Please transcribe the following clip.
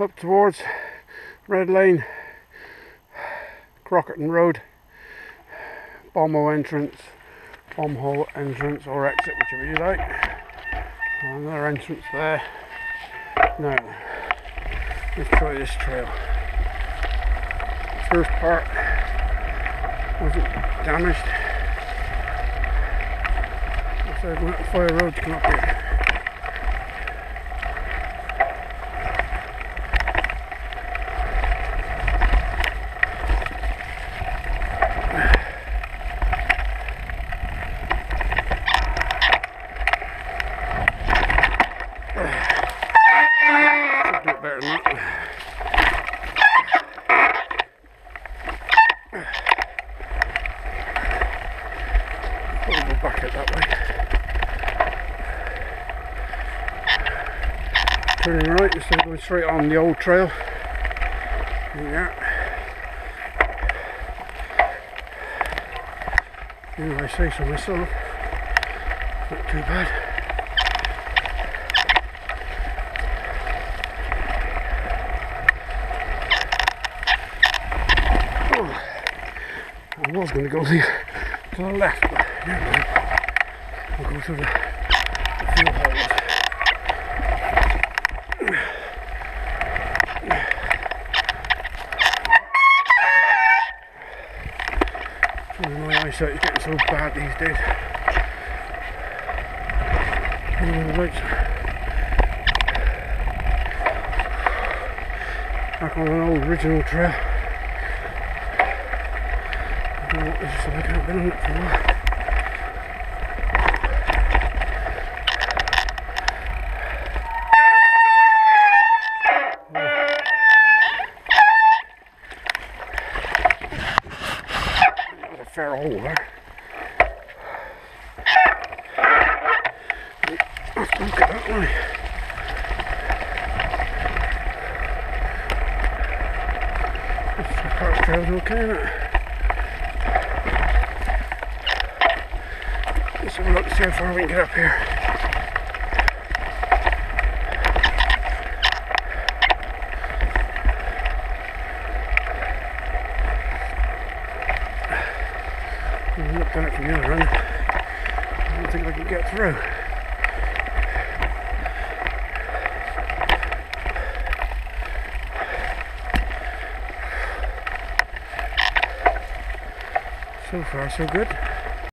up towards Red Lane, Crockerton Road, Bombo entrance, Bombhole entrance or exit, whichever you like. Another entrance there. Now, let's try this trail. First part wasn't damaged. So I went to Fire Road to come up here. Back it that way. Turning right instead of going straight on the old trail. Yeah. If I say so myself. Not too bad. Oh, I was going to go the, to the left, mind. I'll go to the, fuel holes. Oh, my eyesight is getting so bad these days. Oh, the lights. Back on an old original trail. I don't know what this is like, I've been on it for a while. A fair hole. Let's look at that one. The trail's okay, isn't it? Let's have a look see how far we can get up here. I've looked at it from the other end. I don't think I can get through. So far, so good.